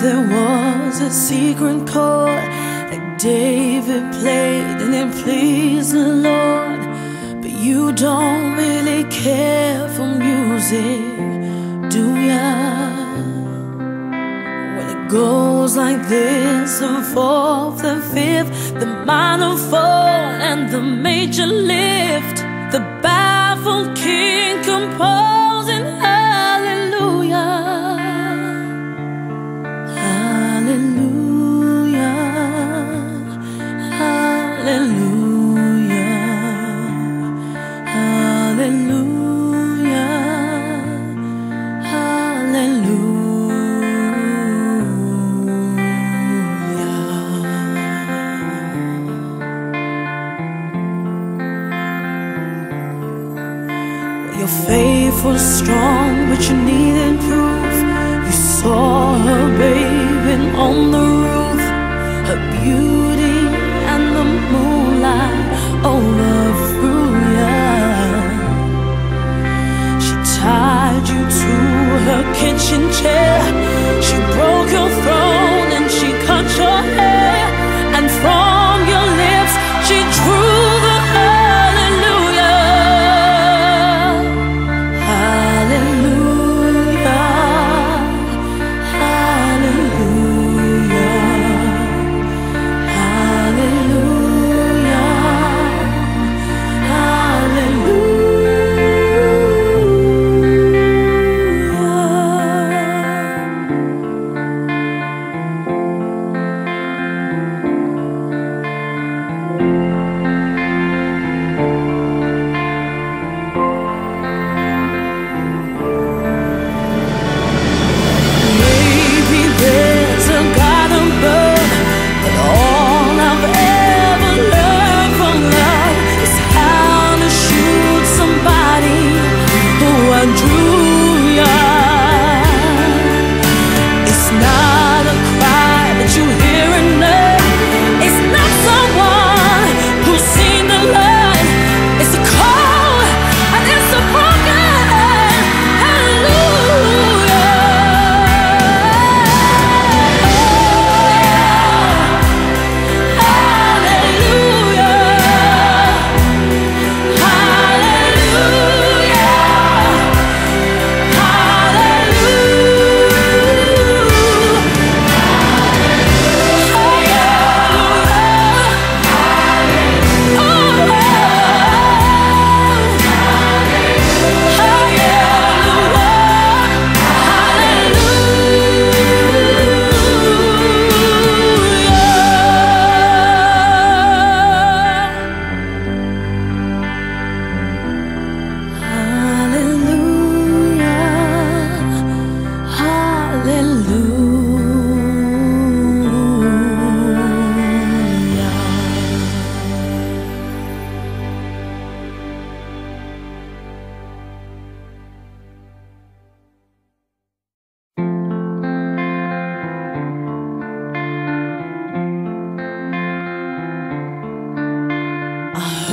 there was a secret chord that David played and it pleased the Lord. But you don't really care for music, do ya? When it goes like this, the fourth, the fifth, the minor fall, and the major lift, the baffled king composing Your faith was strong, but you needed proof. You saw her bathing on the roof, her beauty and the moonlight overthrew ya. She tied you to her kitchen chair. She broke your throne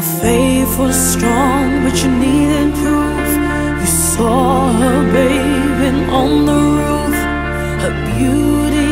Your faith was strong, but you needed proof. You saw her bathing on the roof, her beauty